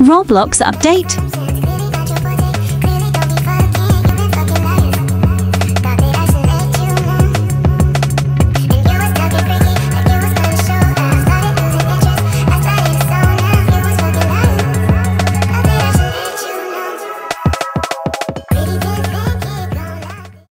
Roblox update.